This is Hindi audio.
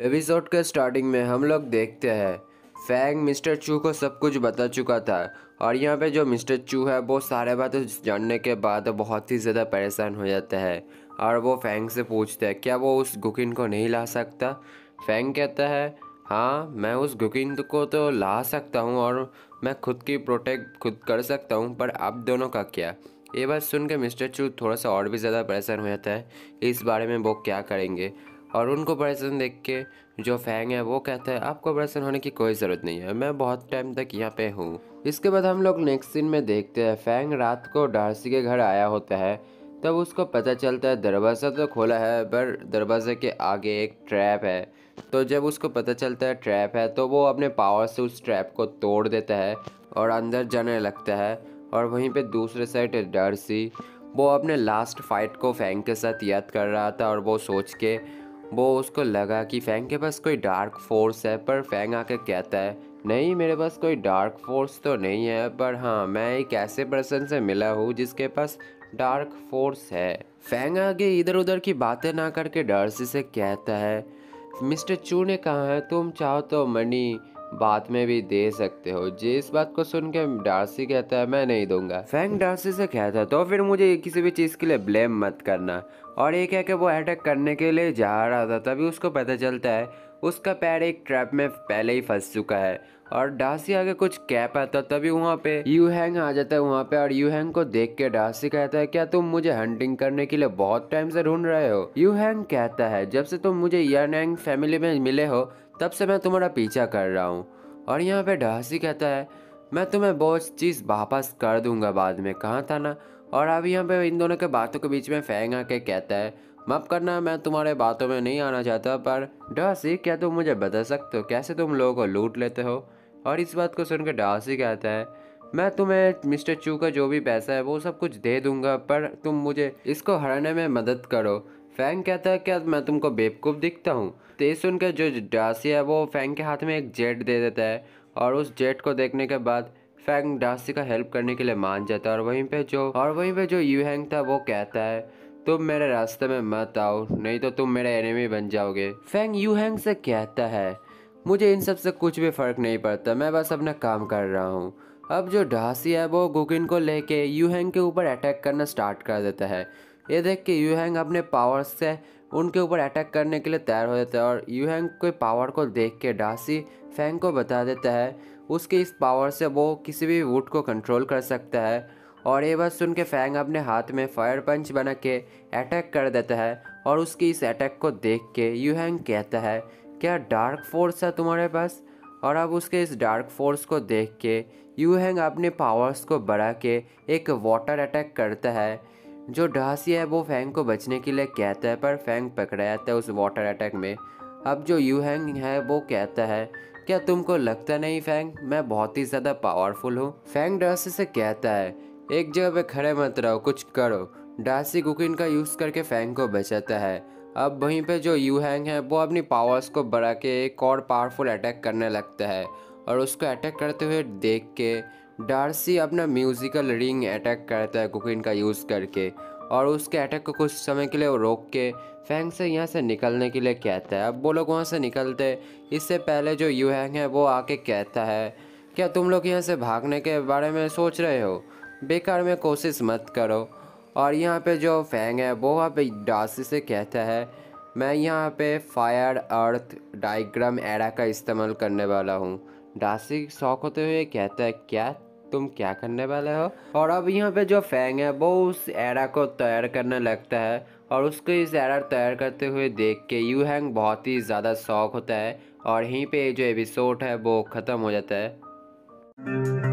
एपिसोड के स्टार्टिंग में हम लोग देखते हैं। फैंग, मिस्टर चू को सब कुछ बता चुका था। और यहाँ पे जो मिस्टर चू है, वो सारे बातें जानने के बाद बहुत ही ज़्यादा परेशान हो जाता है। और वो फैंग से पूछता है, क्या वो उस गुकिन को नहीं ला सकता? फैंग कहता है हाँ मैं उस गुकिन को तो ला सकता हूँ और मैं खुद की प्रोटेक्ट खुद कर सकता हूँ, पर आप दोनों का क्या? ये बात सुन के मिस्टर चू थोड़ा सा और भी ज़्यादा परेशान हो जाता है, इस बारे में वो क्या करेंगे? और उनको परेशान देख के जो फैंग है, वो कहता है, आपको परेशान होने की कोई ज़रूरत नहीं है, मैं बहुत टाइम तक यहाँ पे हूँ। इसके बाद हम लोग नेक्स्ट सीन में देखते हैं, फैंग रात को डार्सी के घर आया होता है। तब उसको पता चलता है, दरवाज़ा तो खोला है, पर दरवाजे के आगे एक ट्रैप है। तो जब उसको पता चलता है ट्रैप है तो वो अपने पावर से उस ट्रैप को तोड़ देता है और अंदर जाने लगता है। और वहीं पे दूसरे साइड डार्सी वो अपने लास्ट फाइट को फैंग के साथ याद कर रहा था और वो सोच के वो उसको लगा कि फैंग के पास कोई डार्क फोर्स है, पर फैंग आके कहता है, नहीं, मेरे पास कोई डार्क फोर्स तो नहीं है, पर हाँ मैं एक ऐसे पर्सन से मिला हूँ जिसके पास डार्क फोर्स है। फैंग आगे इधर उधर की बातें ना करके डर्सी से कहता है, मिस्टर चू ने कहा है, तुम चाहो तो मनी बाद में भी दे सकते हो। जिस बात को सुन के डार्सी कहता है, मैं नहीं दूँगा। फैंग डार्सी से कहता तो फिर मुझे किसी भी चीज़ के लिए ब्लेम मत करना। और ये कह के वो अटैक करने के लिए जा रहा था, तभी उसको पता चलता है, उसका पैर एक ट्रैप में पहले ही फंस चुका है। और डासी आगे कुछ कह पाता, तभी वहाँ पे यू हैंग आ जाता है वहाँ पे, और यू हैंग को देख के डासी कहता है, क्या तुम मुझे हंटिंग करने के लिए बहुत टाइम से ढूंढ रहे हो? यू हैंग कहता है, जब से तुम मुझे यंग फैमिली में मिले हो तब से मैं तुम्हारा पीछा कर रहा हूँ। और यहाँ पे डासी कहता है, मैं तुम्हें बहुत चीज़ वापस कर दूँगा बाद में, कहा था ना? और अब यहाँ पे इन दोनों के बातों के बीच में फैंग आके कहता है माफ़ करना, मैं तुम्हारे बातों में नहीं आना चाहता, पर डासी क्या तुम मुझे बता सकते हो? कैसे तुम लोगों को लूट लेते हो? और इस बात को सुनकर डासी कहता है, मैं तुम्हें मिस्टर चू का जो भी पैसा है, वो सब कुछ दे दूँगा, पर तुम मुझे इसको हराने में मदद करो। फैंग कहता है क्या मैं तुमको बेवकूफ़ दिखता हूँ। तो ये सुनकर जो डासी है, वो फैंग के हाथ में एक जेट दे देता है और उस जेट को देखने के बाद फैंग डासी का हेल्प करने के लिए मान जाता है। और वहीं पे जो, और वहीं पे जो यू हैंग था, वो कहता है, तुम मेरे रास्ते में मत आओ, नहीं तो तुम मेरे एनिमी बन जाओगे। फैंग यू हैंग से कहता है, मुझे इन सबसे कुछ भी फ़र्क नहीं पड़ता, मैं बस अपना काम कर रहा हूँ। अब जो डासी है, वो गुकिन को लेके यू हैंग के ऊपर अटैक करना स्टार्ट कर देता है। ये देख के यू हैंग अपने पावर से उनके ऊपर अटैक करने के लिए तैयार हो जाता है और यू हैंग के पावर को देख के डासी फैंग को बता देता है। उसके इस पावर से वो किसी भी वुड को कंट्रोल कर सकता है और ये बात सुन के फैंग अपने हाथ में फायर पंच बना के अटैक कर देता है और उसकी इस अटैक को देख के यू हैंग कहता है, क्या डार्क फोर्स है तुम्हारे पास? और अब उसके इस डार्क फोर्स को देख के यू हैंग अपने पावर्स को बढ़ा के एक वाटर अटैक करता है। जो ढासी है वो फैंग को बचने के लिए कहता है, पर फैंग पकड़ा जाता है उस वाटर अटैक में। अब जो यू हैंग है, वो कहता है, क्या तुमको लगता नहीं फैंग? मैं बहुत ही ज़्यादा पावरफुल हूँ। फैंग डासी से कहता है, एक जगह पे खड़े मत रहो, कुछ करो। डासी कुकिन का यूज़ करके फैंग को बचाता है। अब वहीं पे जो यू हैंग है, वो अपनी पावर्स को बढ़ा के एक और पावरफुल अटैक करने लगता है और उसको अटैक करते हुए देख के डार्सी अपना म्यूज़िकल रिंग अटैक करता है कुकिन का यूज़ करके, और उसके अटैक को कुछ समय के लिए रोक के फैंग से यहाँ से निकलने के लिए कहता है। अब वो लोग वहाँ से निकलते, इससे पहले जो यू हैंग है वो आके कहता है, क्या तुम लोग यहाँ से भागने के बारे में सोच रहे हो? बेकार में कोशिश मत करो। और यहाँ पे जो फैंग है वो वहाँ पे डार्सी से कहता है, मैं यहाँ पे फायर अर्थ डाइग्राम एरा का इस्तेमाल करने वाला हूँ। डार्सी शौक होते हुए कहता है, क्या तुम क्या करने वाले हो? और अब यहाँ पे जो फैंग है, वो उस एरा को तैयार करने लगता है। और उसको इस एरा तैयार करते हुए देख के यू हैंग बहुत ही ज़्यादा शौक होता है। और यहीं पे जो एपिसोड है, वो ख़त्म हो जाता है।